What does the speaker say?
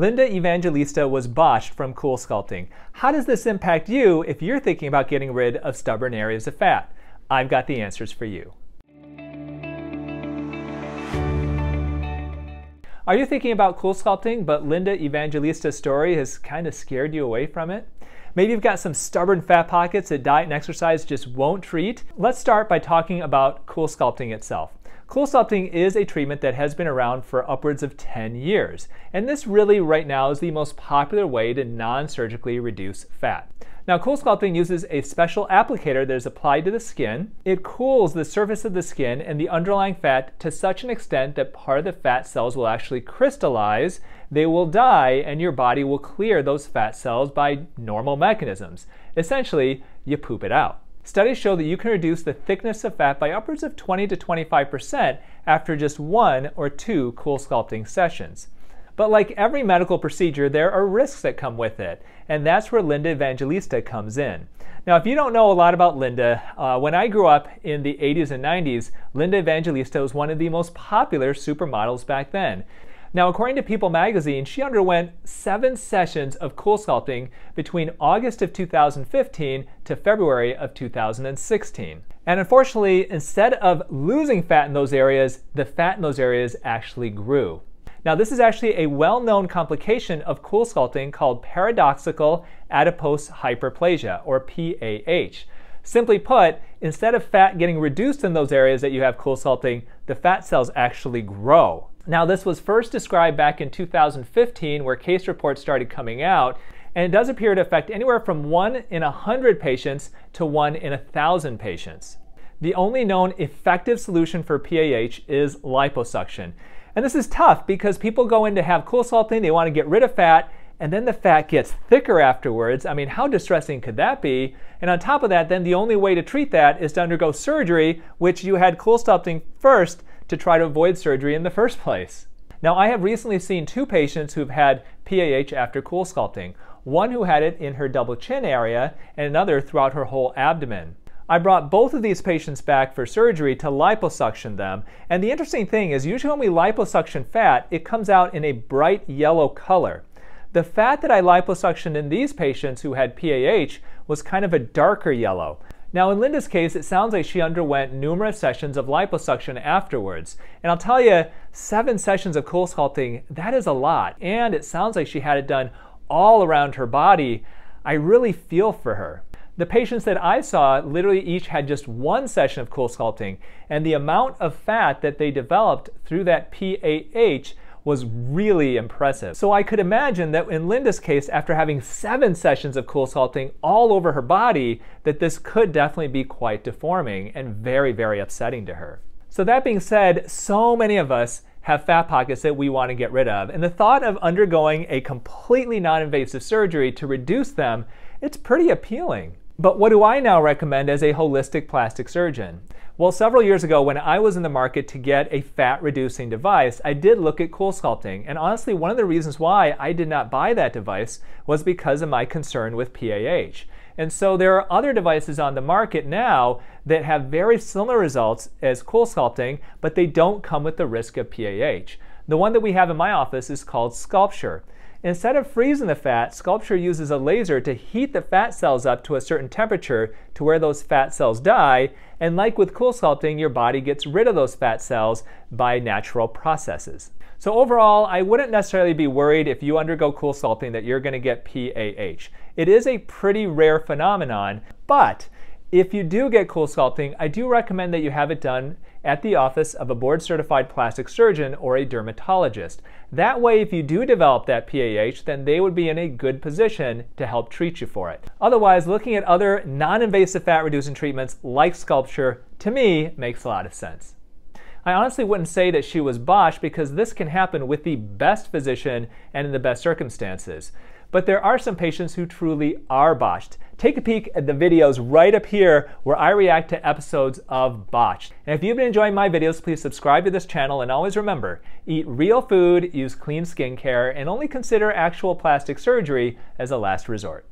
Linda Evangelista was botched from CoolSculpting. How does this impact you if you're thinking about getting rid of stubborn areas of fat? I've got the answers for you. Are you thinking about CoolSculpting, but Linda Evangelista's story has kind of scared you away from it? Maybe you've got some stubborn fat pockets that diet and exercise just won't treat. Let's start by talking about CoolSculpting itself. CoolSculpting is a treatment that has been around for upwards of 10 years, and this really right now is the most popular way to non-surgically reduce fat. Now, CoolSculpting uses a special applicator that is applied to the skin. It cools the surface of the skin and the underlying fat to such an extent that part of the fat cells will actually crystallize, they will die, and your body will clear those fat cells by normal mechanisms. Essentially, you poop it out. Studies show that you can reduce the thickness of fat by upwards of 20 to 25% after just one or two CoolSculpting sessions. But like every medical procedure, there are risks that come with it, and that's where Linda Evangelista comes in. Now, if you don't know a lot about Linda, uh, when I grew up in the 80s and 90s, Linda Evangelista was one of the most popular supermodels back then. Now, according to People magazine, she underwent seven sessions of CoolSculpting between August of 2015 to February of 2016. And unfortunately, instead of losing fat in those areas, the fat in those areas actually grew. Now, this is actually a well known complication of CoolSculpting called paradoxical adipose hyperplasia, or PAH. Simply put, instead of fat getting reduced in those areas that you have CoolSculpting, the fat cells actually grow. Now, this was first described back in 2015 where case reports started coming out, and it does appear to affect anywhere from 1 in 100 patients to 1 in 1,000 patients. The only known effective solution for PAH is liposuction. And this is tough because people go in to have CoolSculpting, they want to get rid of fat, and then the fat gets thicker afterwards. I mean, how distressing could that be? And on top of that, then the only way to treat that is to undergo surgery, which you had CoolSculpting first to try to avoid surgery in the first place. Now, I have recently seen two patients who've had PAH after CoolSculpting, one who had it in her double chin area and another throughout her whole abdomen. I brought both of these patients back for surgery to liposuction them, and the interesting thing is usually when we liposuction fat, it comes out in a bright yellow color. The fat that I liposuctioned in these patients who had PAH was kind of a darker yellow. Now, in Linda's case, it sounds like she underwent numerous sessions of liposuction afterwards. And I'll tell you, seven sessions of CoolSculpting, that is a lot. And it sounds like she had it done all around her body. I really feel for her. The patients that I saw literally each had just one session of CoolSculpting, and the amount of fat that they developed through that PAH was really impressive. So I could imagine that in Linda's case, after having seven sessions of CoolSculpting all over her body, that this could definitely be quite deforming and very, very upsetting to her. So that being said, so many of us have fat pockets that we want to get rid of. And the thought of undergoing a completely non-invasive surgery to reduce them, it's pretty appealing. But what do I now recommend as a holistic plastic surgeon? Well, several years ago, when I was in the market to get a fat reducing device, I did look at CoolSculpting. And honestly, one of the reasons why I did not buy that device was because of my concern with PAH. And so there are other devices on the market now that have very similar results as CoolSculpting, but they don't come with the risk of PAH. The one that we have in my office is called SculpSure. Instead of freezing the fat, SculpSure uses a laser to heat the fat cells up to a certain temperature to where those fat cells die, and like with cool CoolSculpting, your body gets rid of those fat cells by natural processes. So overall, I wouldn't necessarily be worried if you undergo cool CoolSculpting that you're going to get PAH. It is a pretty rare phenomenon, but if you do get cool CoolSculpting, I do recommend that you have it done at the office of a board certified plastic surgeon or a dermatologist. That way, if you do develop that PAH, then they would be in a good position to help treat you for it. Otherwise, looking at other non invasive fat reducing treatments like SculpSure, to me, makes a lot of sense. I honestly wouldn't say that she was botched because this can happen with the best physician and in the best circumstances. But there are some patients who truly are botched. Take a peek at the videos right up here where I react to episodes of Botched. And if you've been enjoying my videos, please subscribe to this channel and always remember, eat real food, use clean skincare, and only consider actual plastic surgery as a last resort.